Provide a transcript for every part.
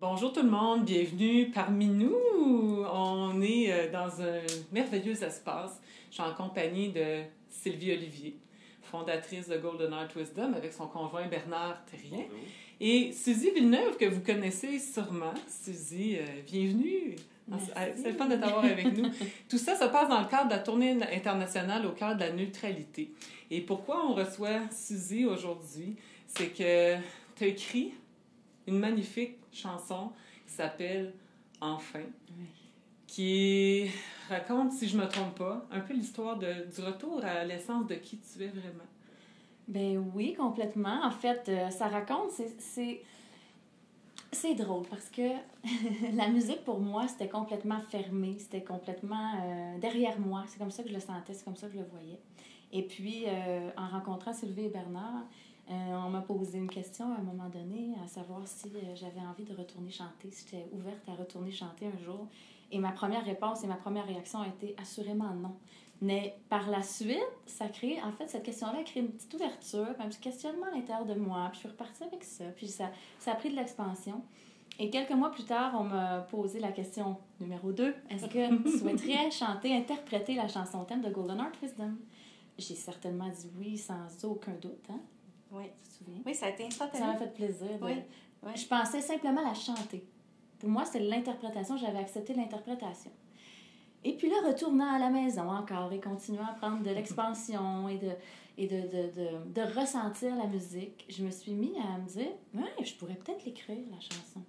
Bonjour tout le monde, bienvenue parmi nous. On est euh, dans un merveilleux espace. Je suis en compagnie de Sylvie Olivier, fondatrice de Golden Art Wisdom avec son conjoint Bernard Terrien. Et Suzy Villeneuve, que vous connaissez sûrement. Suzy, euh, bienvenue. C'est le fun de t'avoir avec nous. Tout ça se passe dans le cadre de la tournée internationale au cœur de la neutralité. Et pourquoi on reçoit Suzy aujourd'hui? C'est que tu as écrit une magnifique chanson qui s'appelle Enfin, qui raconte, si je me trompe pas, un peu l'histoire du retour à l'essence de qui tu es vraiment. Ben oui, complètement. En fait, euh, ça raconte, c'est c'est drôle parce que la musique pour moi c'était complètement fermé, c'était complètement euh, derrière moi. C'est comme ça que je le sentais, c'est comme ça que je le voyais. Et puis euh, en rencontrant Sylvie et Bernard, euh, on m'a posé une question à un moment donné, à savoir si j'avais envie de retourner chanter, si j'étais ouverte à retourner chanter un jour. Et ma première réponse et ma première réaction a été assurément non. Mais par la suite, ça crée, en fait, cette question-là a créé une petite ouverture, un petit questionnement à l'intérieur de moi. Puis je suis repartie avec ça. Puis ça, ça a pris de l'expansion. Et quelques mois plus tard, on m'a posé la question numéro 2. Est-ce que tu souhaiterais chanter, interpréter la chanson thème de Golden Art Wisdom? J'ai certainement dit oui sans aucun doute. Hein? Oui. Tu te souviens? Oui, ça a été instantané. Ça m'a fait plaisir. Oui. Je pensais simplement la chanter. Pour moi, c'est l'interprétation. J'avais accepté l'interprétation. Et puis là, retournant à la maison encore et continuant à prendre de l'expansion et de, et de, de, de, de, ressentir la musique, je me suis mis à me dire, ouais, je pourrais peut-être l'écrire, la chanson.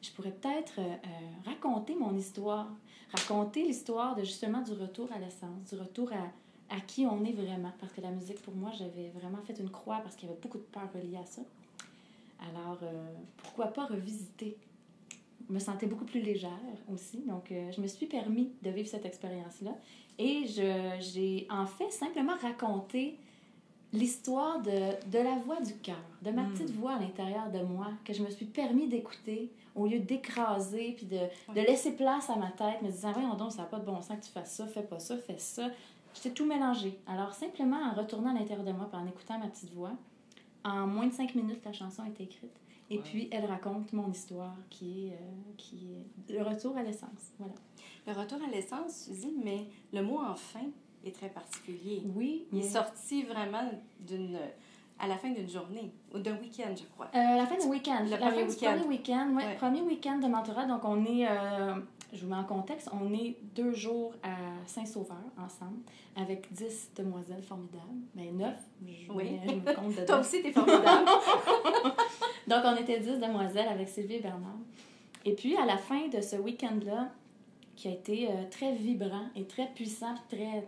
Je pourrais peut-être euh, euh, raconter mon histoire, raconter l'histoire de justement du retour à l'essence, du retour à, à qui on est vraiment. Parce que la musique, pour moi, j'avais vraiment fait une croix parce qu'il y avait beaucoup de peur reliée à ça. Alors, euh, pourquoi pas revisiter? Me sentais beaucoup plus légère aussi. Donc, euh, je me suis permis de vivre cette expérience-là. Et j'ai en fait simplement raconté l'histoire de, de, la voix du cœur, de ma petite hmm. voix à l'intérieur de moi, que je me suis permis d'écouter au lieu d'écraser puis de, de, laisser place à ma tête, me disant Voyons donc, ça n'a pas de bon sens que tu fasses ça, fais pas ça, fais ça. J'étais tout mélangé. Alors, simplement en retournant à l'intérieur de moi et en écoutant ma petite voix, en moins de cinq minutes, la chanson été écrite. Et puis, elle raconte mon histoire qui est, euh, qui est le retour à l'essence. Voilà. Le retour à l'essence, Suzy, mais le mot enfin est très particulier. Oui. Il est sorti vraiment d'une à la fin d'une journée ou d'un week-end, je crois. Euh, la fin d'un week-end. Le premier week-end. Premier week-end, ouais, Premier week-end de mentorat. Donc, on est, euh, je vous mets en contexte, on est deux jours à Saint-Sauveur ensemble avec dix demoiselles formidables. Ben, neuf. Je, oui. je me compte dedans. Toi aussi, t'es formidable. Donc, on était dix demoiselles avec Sylvie et Bernard. Et puis, à la fin de ce week-end-là, qui a été euh, très vibrant et très puissant, très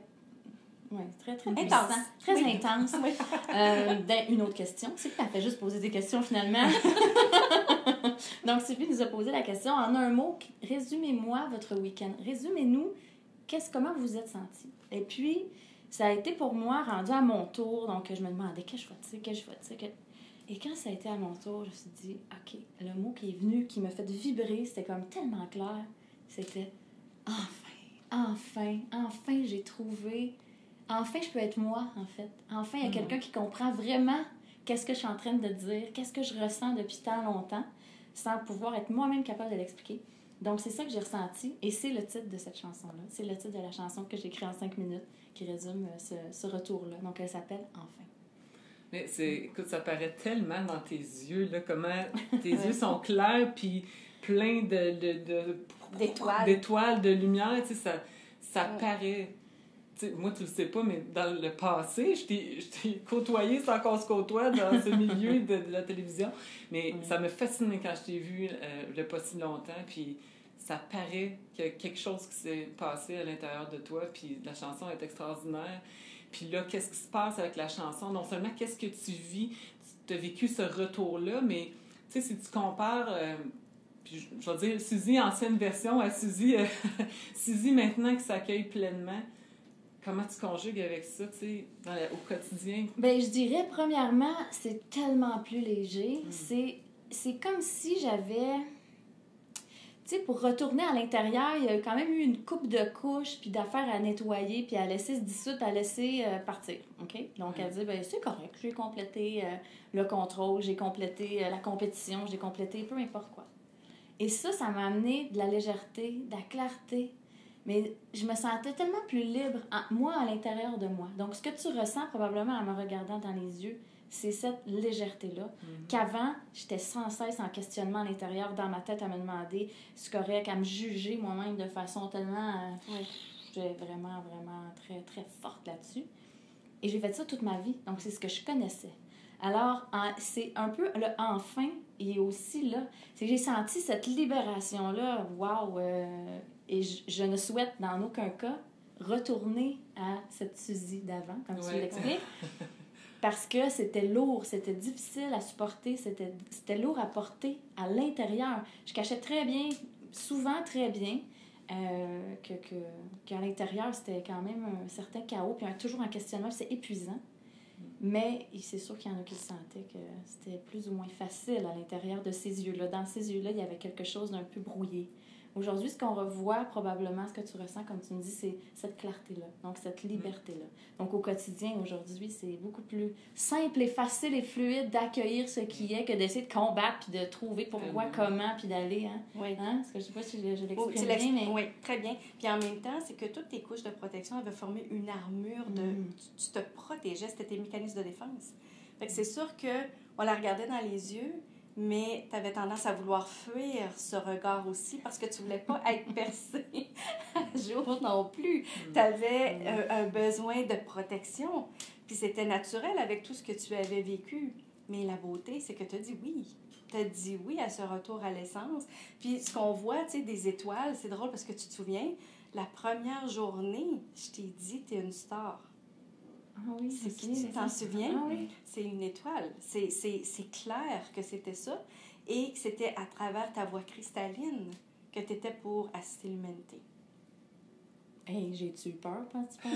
oui, très, très intense. Très intense. Euh, ben, une autre question. Sylvie a fait juste poser des questions finalement? Donc, Sylvie nous a posé la question en un mot. Résumez-moi votre week-end. Résumez-nous qu'est-ce, comment vous vous êtes senti. Et puis, ça a été pour moi rendu à mon tour. Donc, je me demandais qu'est-ce que je fais, qu'est-ce que je fais, et quand ça a été à mon tour, je me suis dit, OK, le mot qui est venu, qui m'a fait vibrer, c'était comme tellement clair. C'était enfin, enfin, enfin, j'ai trouvé. Enfin, je peux être moi, en fait. Enfin, il y a mm. quelqu'un qui comprend vraiment qu'est-ce que je suis en train de dire, qu'est-ce que je ressens depuis tant longtemps, sans pouvoir être moi-même capable de l'expliquer. Donc, c'est ça que j'ai ressenti. Et c'est le titre de cette chanson-là. C'est le titre de la chanson que j'ai écrit en cinq minutes qui résume euh, ce, ce retour-là. Donc, elle s'appelle Enfin. Mais c'est, écoute, ça paraît tellement dans tes yeux, là, comment tes yeux sont clairs, puis pleins de, de, de d'étoiles. d'étoiles, de lumière, tu sais, ça, ça paraît. Moi, tu le sais pas, mais dans le passé, je t'ai côtoyé sans qu'on se côtoie dans ce milieu de, de, la télévision. Mais ça me fascinait quand je t'ai vu euh, il n'y a pas si longtemps, puis ça paraît qu'il y a quelque chose qui s'est passé à l'intérieur de toi, puis la chanson est extraordinaire. Puis là, qu'est-ce qui se passe avec la chanson? Non seulement qu'est-ce que tu vis, tu as vécu ce retour-là, mais tu sais, si tu compares, euh, puis je, vais dire Suzy, ancienne version, à Suzy, euh, Suzy maintenant qui s'accueille pleinement, comment tu conjugues avec ça, tu sais, au quotidien? Bien, je dirais, premièrement, c'est tellement plus léger. Mm. C'est comme si j'avais tu sais, pour retourner à l'intérieur, il y a quand même eu une coupe de couches, puis d'affaires à nettoyer, puis à laisser se dissoudre, à laisser euh, partir. OK? Donc, elle dit, ben c'est correct, j'ai complété euh, le contrôle, j'ai complété euh, la compétition, j'ai complété peu importe quoi. Et ça, ça m'a amené de la légèreté, de la clarté. Mais je me sentais tellement plus libre, en- moi, à l'intérieur de moi. Donc, ce que tu ressens probablement en me regardant dans les yeux, c'est cette légèreté-là. Qu'avant, j'étais sans cesse en questionnement à l'intérieur, dans ma tête, à me demander si c'est correct, à me juger moi-même de façon tellement. euh. J'étais vraiment, vraiment très, très forte là-dessus. Et j'ai fait ça toute ma vie. Donc, c'est ce que je connaissais. Alors, c'est un peu le enfin et aussi là, c'est que j'ai senti cette libération-là. Waouh! Et je, je ne souhaite dans aucun cas retourner à cette Suzy d'avant, comme tu Ouais. l'expliques. Parce que c'était lourd, c'était difficile à supporter, c'était lourd à porter à l'intérieur. Je cachais très bien, souvent très bien, euh, que, que, qu'à l'intérieur, c'était quand même un certain chaos, puis un, toujours un questionnement, c'est épuisant. Mais c'est sûr qu'il y en a qui sentaient que c'était plus ou moins facile à l'intérieur de ces yeux-là. Dans ces yeux-là, il y avait quelque chose d'un peu brouillé. Aujourd'hui, ce qu'on revoit, probablement, ce que tu ressens, comme tu me dis, c'est cette clarté-là, donc cette liberté-là. Donc au quotidien, aujourd'hui, c'est beaucoup plus simple et facile et fluide d'accueillir ce qui est que d'essayer de combattre, puis de trouver pourquoi, comment, puis d'aller. Hein? Oui. Hein? Parce que je sais pas si je, je Oh, tu l'exprime l'ex- bien, mais... Oui, très bien. Puis en même temps, c'est que toutes tes couches de protection avaient formé une armure de. Tu, tu te protégeais, c'était tes mécanismes de défense. Fait que c'est sûr que on la regardait dans les yeux, mais tu avais tendance à vouloir fuir ce regard aussi parce que tu voulais pas être percé à jour non plus. Tu avais un besoin de protection. Puis c'était naturel avec tout ce que tu avais vécu. Mais la beauté, c'est que tu as dit oui. Tu as dit oui à ce retour à l'essence. Puis ce qu'on voit, tu sais, des étoiles, c'est drôle parce que tu te souviens, la première journée, je t'ai dit, tu es une star. Ah oui, C'est tu t'en souviens? Ah oui. C'est une étoile. C'est, clair que c'était ça. Et que c'était à travers ta voix cristalline que tu étais pour assister l'humanité. Hey, j'ai-tu eu peur, penses-tu?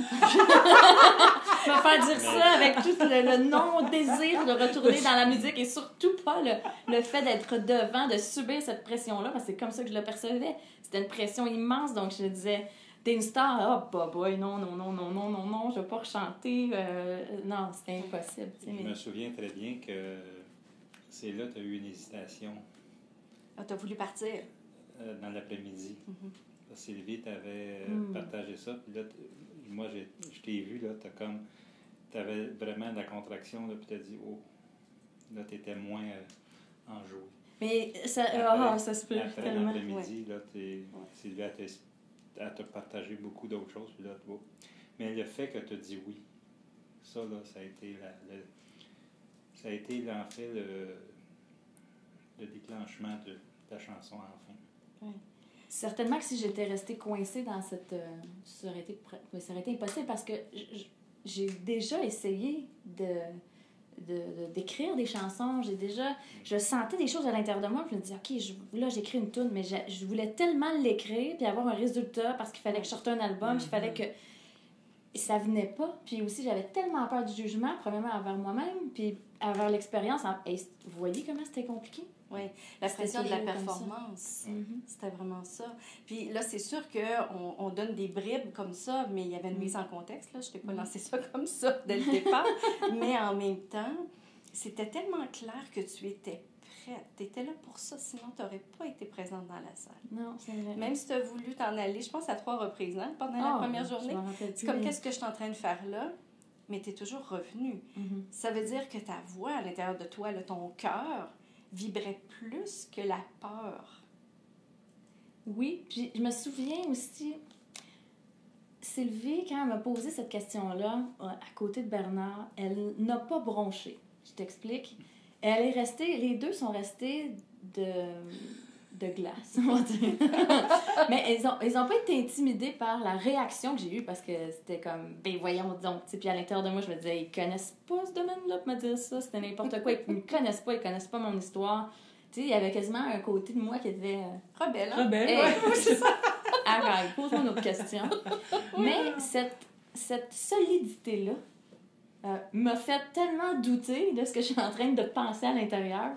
me faire dire ça avec tout le, le non-désir de retourner dans la musique et surtout pas le, le fait d'être devant, de subir cette pression-là, parce que c'est comme ça que je le percevais. C'était une pression immense, donc je disais, t'es une star, oh, bah, boy, non, non, non, non, non, non, non, je vais pas rechanter. euh, non, c'était impossible. Je mais- me souviens très bien que c'est là que tu as eu une hésitation Ah, tu as voulu partir? euh, dans l'après-midi. Mhm. Sylvie t'avait Mm. partagé ça, puis là, moi, j'ai- je t'ai vu, là, t'as comme... T'avais vraiment de la contraction, là, puis t'as dit, oh, là, t'étais moins euh, enjoué. Mais ça, Après- ah, ça se peut Après tellement. l'après-midi, là, t'es- Sylvie, elle elle t'a partagé beaucoup d'autres choses, puis là, vois. Mais le fait que tu as dit oui, ça, là, ça a été le- ça a été, en fait, le, le déclenchement de ta chanson, enfin. Certainement que si j'étais restée coincée dans cette. euh, ça, aurait été, ça aurait été impossible parce que j'ai déjà essayé de de- de- d'écrire des chansons. J'ai déjà... Je sentais des choses à l'intérieur de moi. Puis je me disais, OK, je- là, j'écris une tune, mais je, je voulais tellement l'écrire puis avoir un résultat parce qu'il fallait que je sorte un album, puis il fallait que... Et ça venait pas. Puis aussi, j'avais tellement peur du jugement, premièrement envers moi-même, puis envers l'expérience. En- vous voyez comment c'était compliqué? Oui, la pression de la performance. C'était vraiment ça. Puis là, c'est sûr qu'on on donne des bribes comme ça, mais il y avait une Mm. mise en contexte. Là. Je t'ai pas Mm. lancé ça comme ça dès le départ. mais en même temps, c'était tellement clair que tu étais prête. Tu étais là pour ça, sinon tu n'aurais pas été présente dans la salle. Non, c'est vrai. Même si tu as voulu t'en aller, je pense à trois reprises hein, pendant la Ah, première journée. C'est comme qu'est-ce que je suis en train de faire là, mais tu es toujours revenu. Ça veut dire que ta voix à l'intérieur de toi, là, ton cœur, vibrait plus que la peur. Oui, puis je me souviens aussi, Sylvie, quand elle m'a posé cette question-là, euh, à côté de Bernard, elle n'a pas bronché. Je t'explique. Elle est restée, les deux sont restés de, de glace, on va dire. Mais elles n'ont ils ont pas été intimidées par la réaction que j'ai eue parce que c'était comme, ben voyons donc. tu sais, Puis à l'intérieur de moi, je me disais, ils connaissent pas ce domaine-là pour me dire ça, c'était n'importe quoi. Ils me connaissent pas, ils connaissent pas mon histoire. Tu sais, il y avait quasiment un côté de moi qui était. euh, Rebelle, hein? Rebelle, Hey, ouais. c'est ça. Arrête, pose-moi une autre question. Mais cette, cette solidité-là euh, m'a fait tellement douter de ce que je suis en train de penser à l'intérieur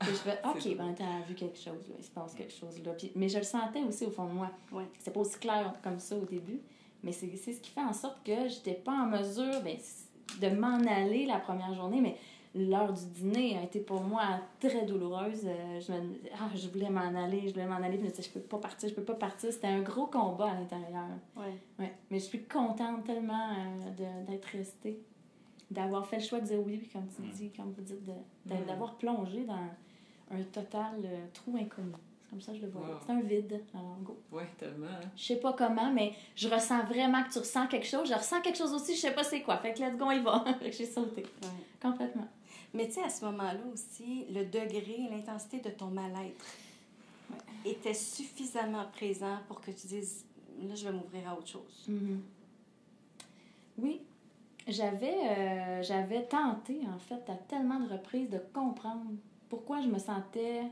que je fais OK, C'est ben t'as vu quelque chose, là, il se passe quelque chose là. Puis, mais je le sentais aussi au fond de moi. Ouais. C'était pas aussi clair comme ça au début, mais c'est c'est ce qui fait en sorte que j'étais pas en mesure ben, de m'en aller la première journée, mais l'heure du dîner a été pour moi très douloureuse. Euh, je, me, ah, je voulais m'en aller, je voulais m'en aller, mais je peux pas partir, je peux pas partir. C'était un gros combat à l'intérieur. Ouais. Ouais. Mais je suis contente tellement euh, de- d'être restée, d'avoir fait le choix de dire oui, puis comme tu Mm. dis, comme vous dites, Mm. d'avoir plongé dans un total euh, trou inconnu. C'est comme ça que je le vois. Wow. C'est un vide. Alors, go. Oui, tellement. hein. Je sais pas comment, mais je ressens vraiment que tu ressens quelque chose. Je ressens quelque chose aussi, je sais pas c'est quoi. Fait que let's go, on y va. fait que j'ai sauté. Ouais. Complètement. Mais tu sais, à ce moment-là aussi, le degré, l'intensité de ton mal-être était suffisamment présent pour que tu dises, là, je vais m'ouvrir à autre chose. Mhm. Oui, j'avais euh, j'avais tenté, en fait, à tellement de reprises de comprendre pourquoi je me sentais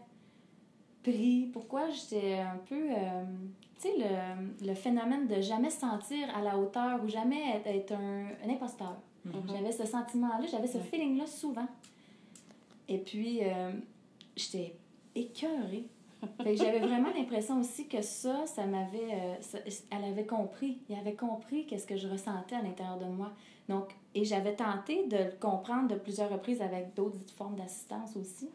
pris, pourquoi j'étais un peu. euh, tu sais, le, le phénomène de jamais se sentir à la hauteur ou jamais être, être un, un imposteur. Mhm. J'avais ce sentiment-là, j'avais ce feeling-là souvent. Et puis, euh, j'étais écœurée. J'avais vraiment l'impression aussi que ça, ça m'avait. euh, elle avait compris. Il avait compris qu'est-ce que je ressentais à l'intérieur de moi. Donc, et j'avais tenté de le comprendre de plusieurs reprises avec d'autres formes d'assistance aussi.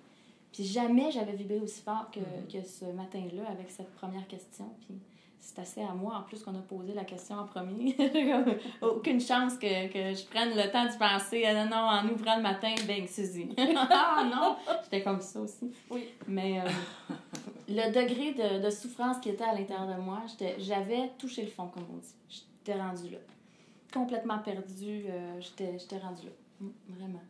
Puis jamais j'avais vibré aussi fort que, Mhm. que ce matin-là avec cette première question. Puis c'est assez à moi, en plus, qu'on a posé la question en premier. Aucune chance que, que je prenne le temps de penser. Ah non, non, en ouvrant le matin, bang, Suzy. ah non! J'étais comme ça aussi. Oui. Mais euh, le degré de, de souffrance qui était à l'intérieur de moi, j'avais touché le fond, comme on dit. J'étais rendue là. Complètement perdue, euh, j'étais j'étais rendue là. Mm, Vraiment.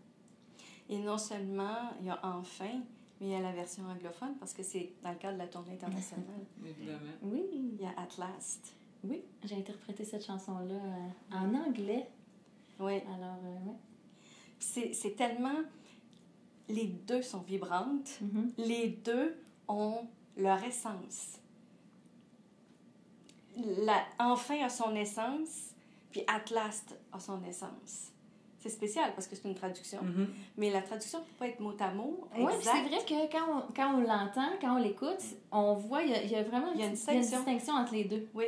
Et non seulement il y a enfin, mais il y a la version anglophone parce que c'est dans le cadre de la tournée internationale. Évidemment. Oui, Il y a At Last. oui. J'ai interprété cette chanson-là euh, en anglais. Oui. Alors, euh, ouais. C'est c'est tellement. Les deux sont vibrantes. Mhm. Les deux ont leur essence. La, enfin a son essence, puis At Last a son essence. C'est spécial parce que c'est une traduction. Mhm. Mais la traduction ne peut pas être mot à mot. Oui, c'est vrai que quand on, quand on l'entend, quand on l'écoute, on voit, il y a, il y a vraiment Il y a une y a distinction. distinction entre les deux. Oui,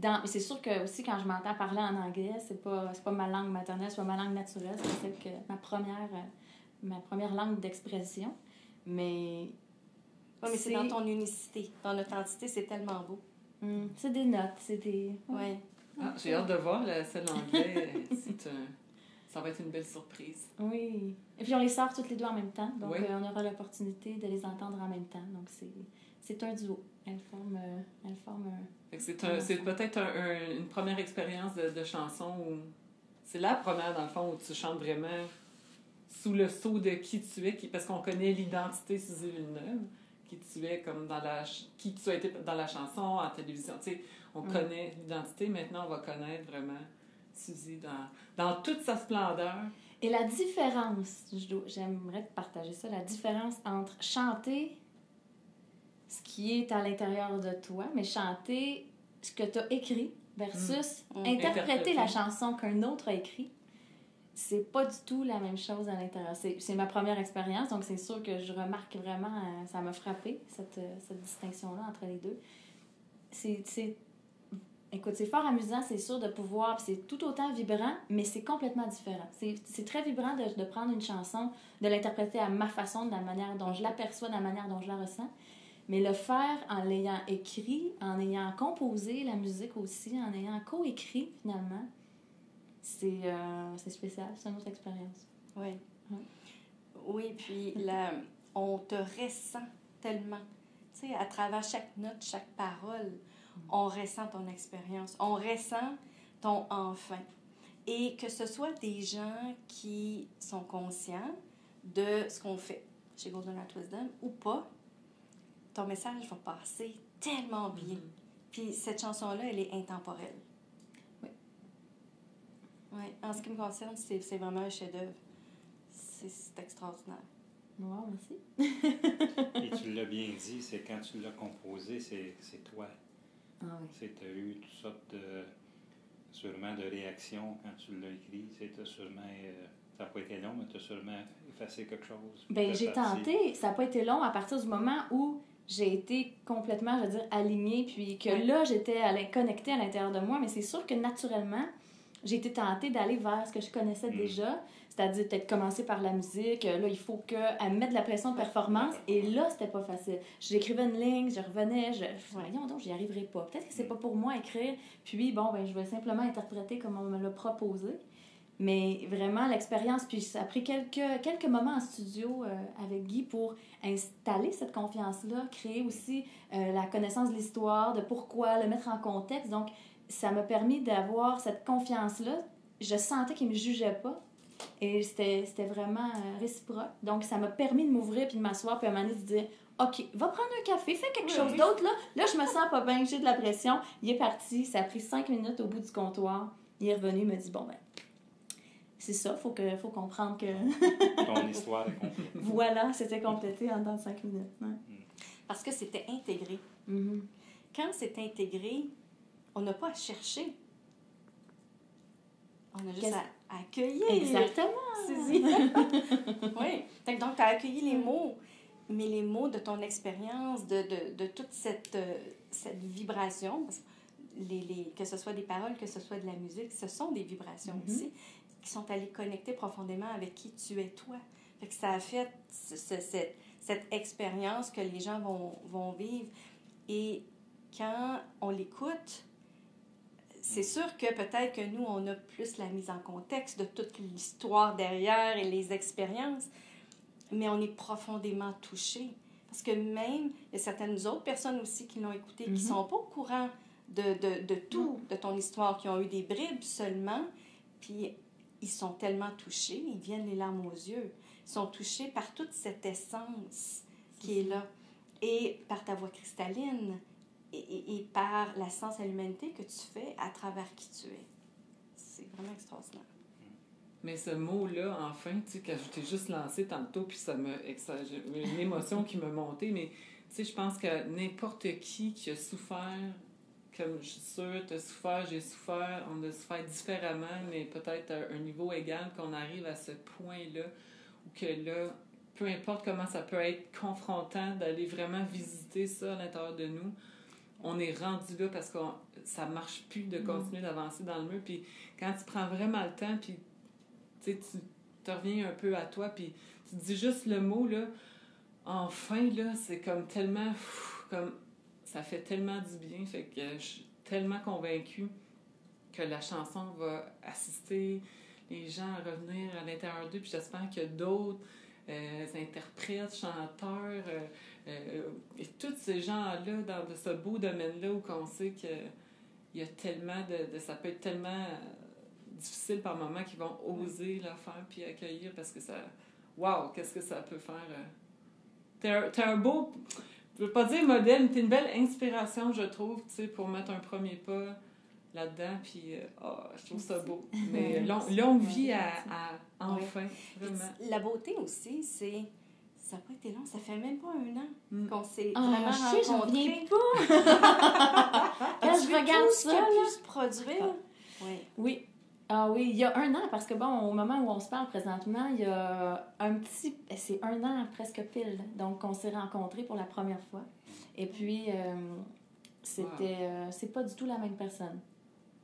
Dans, c'est sûr que aussi quand je m'entends parler en anglais, c'est pas c'est pas ma langue maternelle, c'est pas ma langue naturelle, c'est celle que ma première euh, ma première langue d'expression. Mais Ouais, mais c'est dans ton unicité, ton authenticité, c'est tellement beau. hum, c'est des notes, c'est des Oui. Ah, J'ai hâte de voir la celle anglais. C'est un... Ça va être une belle surprise. Oui. Et puis on les sort toutes les deux en même temps, donc Oui. euh, on aura l'opportunité de les entendre en même temps. Donc c'est un duo. Elles forment euh, elles forment un Fait que C'est un- c'est peut-être un- un- une première expérience de, de chanson où c'est la première, dans le fond, où tu chantes vraiment sous le sceau de qui tu es, qui, parce qu'on connaît l'identité Suzy Villeneuve, qui tu es comme dans la qui tu as été dans la chanson, en télévision. Tu sais, on Mm. connaît l'identité, maintenant on va connaître vraiment Suzy dans, dans toute sa splendeur. Et la différence, j'aimerais te partager ça, la différence entre chanter ce qui est à l'intérieur de toi, mais chanter ce que tu as écrit versus Mm. interpréter Interpréter. la chanson qu'un autre a écrit, c'est pas du tout la même chose à l'intérieur. C'est ma première expérience, donc c'est sûr que je remarque vraiment, euh, ça m'a frappé, cette, euh, cette distinction-là entre les deux. C'est- Écoute, c'est fort amusant, c'est sûr, de pouvoir. C'est tout autant vibrant, mais c'est complètement différent. C'est très vibrant de, de prendre une chanson, de l'interpréter à ma façon, de la manière dont je l'aperçois, de la manière dont je la ressens. Mais le faire en l'ayant écrit, en ayant composé la musique aussi, en ayant coécrit finalement, c'est euh, spécial, c'est une autre expérience. Oui. Oui, puis la, on te ressent tellement. Tu sais, à travers chaque note, chaque parole, on ressent ton expérience. On ressent ton enfin. Et que ce soit des gens qui sont conscients de ce qu'on fait chez Golden Art Wisdom ou pas, ton message va passer tellement bien. Puis cette chanson-là, elle est intemporelle. Oui. Oui, en ce qui me concerne, c'est c'est vraiment un chef-d'œuvre. C'est c'est extraordinaire. Wow, merci. Et tu l'as bien dit, c'est quand tu l'as composé, c'est c'est toi. Ah oui. Tu as eu toutes sortes de, sûrement de réactions quand tu l'as écrit. Tu as sûrement, euh, ça n'a pas été long, mais tu as sûrement effacé quelque chose. Ben, Peut-être j'ai tenté. Ça n'a pas été long à partir du moment où j'ai été complètement, je veux dire, alignée, puis que Ouais. là, j'étais connectée à l'intérieur de moi. Mais c'est sûr que naturellement, j'ai été tentée d'aller vers ce que je connaissais Mm. déjà, c'est-à-dire peut-être commencer par la musique. Euh, Là, il faut qu'elle me mette de la pression de performance. Et là, c'était pas facile. J'écrivais une ligne, je revenais, je, voyons donc, j'y arriverai pas. Peut-être que c'est pas pour moi écrire. Puis, bon, ben, je vais simplement interpréter comme on me l'a proposé. Mais vraiment, l'expérience, puis ça a pris quelques, quelques moments en studio euh, avec Guy pour installer cette confiance-là, créer aussi euh, la connaissance de l'histoire, de pourquoi, le mettre en contexte. Donc, ça m'a permis d'avoir cette confiance-là. Je sentais qu'il ne me jugeait pas. Et c'était c'était vraiment euh, réciproque. Donc, ça m'a permis de m'ouvrir puis de m'asseoir puis à un moment donné de dire OK, va prendre un café, fais quelque Oui, chose d'autre. Là, là, je me sens pas bien, j'ai de la pression. Il est parti, ça a pris cinq minutes au bout du comptoir. Il est revenu, il m'a dit Bon, ben, c'est ça, faut que faut comprendre que Ton histoire est complète. voilà, c'était complété en dans cinq minutes. Ouais. Parce que c'était intégré. Mhm. Quand c'est intégré, on n'a pas à chercher. On a juste à à accueillir. Exactement. Oui. Donc, tu as accueilli les mots, mais les mots de ton expérience, de, de, de toute cette, euh, cette vibration, parce que les, les, que ce soit des paroles, que ce soit de la musique, ce sont des vibrations Mhm. aussi, qui sont allées connecter profondément avec qui tu es toi. Fait que ça a fait ce- ce- cette, cette expérience que les gens vont, vont vivre. Et quand on l'écoute, c'est sûr que peut-être que nous, on a plus la mise en contexte de toute l'histoire derrière et les expériences, mais on est profondément touché. Parce que même, il y a certaines autres personnes aussi qui l'ont écouté, qui Mhm. ne sont pas au courant de, de, de tout, de ton histoire, qui ont eu des bribes seulement, puis ils sont tellement touchés, ils viennent les larmes aux yeux. Ils sont touchés par toute cette essence qui est là, et par ta voix cristalline, et, et, et par la sens à l'humanité que tu fais à travers qui tu es. C'est vraiment extraordinaire. Mais ce mot-là, enfin, tu sais, quand je t'ai juste lancé tantôt, puis ça exagéré, une émotion qui m'a monté, mais tu sais, je pense que n'importe qui qui a souffert, comme je suis sûre, tu as souffert, j'ai souffert, on a souffert différemment, mais peut-être à un niveau égal, qu'on arrive à ce point-là, où que là, peu importe comment ça peut être confrontant d'aller vraiment visiter ça à l'intérieur de nous, on est rendu là parce que ça marche plus de continuer d'avancer dans le mur. Puis quand tu prends vraiment le temps, puis tu te reviens un peu à toi, puis tu dis juste le mot, là, enfin, là, c'est comme tellement, pff, comme, ça fait tellement du bien, fait que je suis tellement convaincue que la chanson va assister les gens à revenir à l'intérieur d'eux, puis j'espère a d'autres euh, interprètes, chanteurs, euh, euh, et tous ces gens-là dans de ce beau domaine-là où on sait que il y a tellement de, ça peut être tellement difficile par moments qu'ils vont oser le faire puis accueillir parce que ça waouh qu'est-ce que ça peut faire t'es un, un beau je veux pas dire modèle mais t'es une belle inspiration je trouve tu sais pour mettre un premier pas là-dedans puis euh, ah, je trouve ça beau mais long- longue vie à, à enfin vraiment La beauté aussi, c'est. Ça n'a pas été long, ça fait même pas un an Mm. qu'on s'est Ah, vraiment je sais, j'en rencontrés. reviens pas. Quand je regarde tout ce ça, qui a pu se produire? Oui. Oui. Ah oui, il y a un an, parce que bon, au moment où on se parle présentement, il y a un petit. C'est un an presque pile, donc on s'est rencontrés pour la première fois. Et puis, euh, c'était. euh, c'est pas du tout la même personne.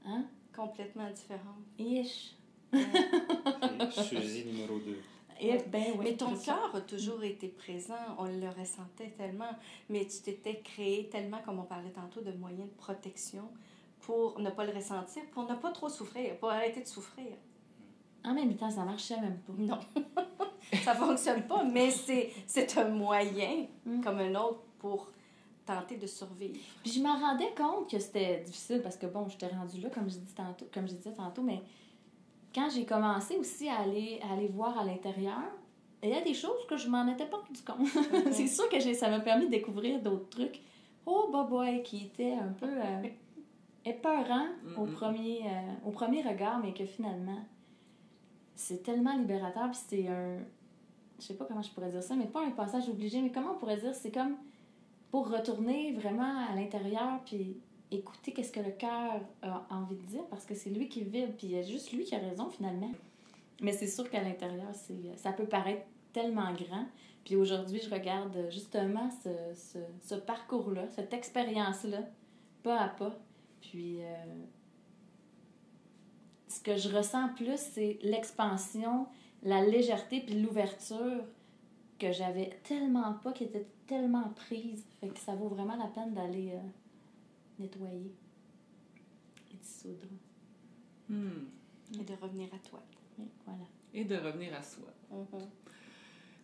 Hein? Complètement différent. Ish. Suzy numéro 2. Et ben oui. Mais ton cœur a toujours été présent, on le ressentait tellement, mais tu t'étais créé tellement, comme on parlait tantôt, de moyens de protection pour ne pas le ressentir, pour ne pas trop souffrir, pour arrêter de souffrir. En même temps, ça marchait même pas. Non, ça fonctionne pas, mais c'est, c'est un moyen, Mm. comme un autre, pour tenter de survivre. Puis je m'en rendais compte que c'était difficile parce que bon, j'étais rendue là, comme je, dis tantôt, comme je disais tantôt, mais quand j'ai commencé aussi à aller, à aller voir à l'intérieur, il y a des choses que je m'en étais pas rendu compte. C'est sûr que ça m'a permis de découvrir d'autres trucs. Oh, bah boy, qui était un peu euh, épeurant au, premier, euh, au premier regard, mais que finalement, c'est tellement libérateur. Puis c'est un. Je sais pas comment je pourrais dire ça, mais pas un passage obligé, mais comment on pourrait dire C'est comme pour retourner vraiment à l'intérieur, puis écouter qu'est-ce que le cœur a envie de dire, parce que c'est lui qui vibre, puis il y a juste lui qui a raison finalement. Mais c'est sûr qu'à l'intérieur, c'est, ça peut paraître tellement grand. Puis aujourd'hui, je regarde justement ce, ce, ce parcours-là, cette expérience-là, pas à pas. Puis euh, ce que je ressens plus, c'est l'expansion, la légèreté puis l'ouverture que j'avais tellement pas, qui était tellement prise. Fait que ça vaut vraiment la peine d'aller euh, nettoyer et dissoudre. Hmm. Et de revenir à toi. Oui, voilà. Et de revenir à soi. Mhm.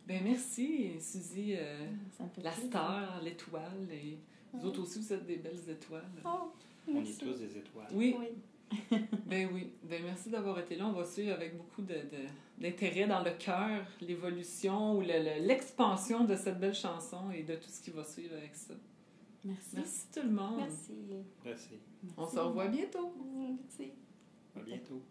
Ben merci, Suzy, euh, fait la plaisir. star, l'étoile. Et vous autres aussi, vous êtes des belles étoiles. Oh, On est tous des étoiles. Oui, Oui. ben oui. Ben merci d'avoir été là. On va suivre avec beaucoup de, de- d'intérêt dans le cœur, l'évolution ou l'expansion le, de cette belle chanson et de tout ce qui va suivre avec ça. Merci. Merci tout le monde. Merci. Merci. On se revoit bientôt. Merci. À bientôt.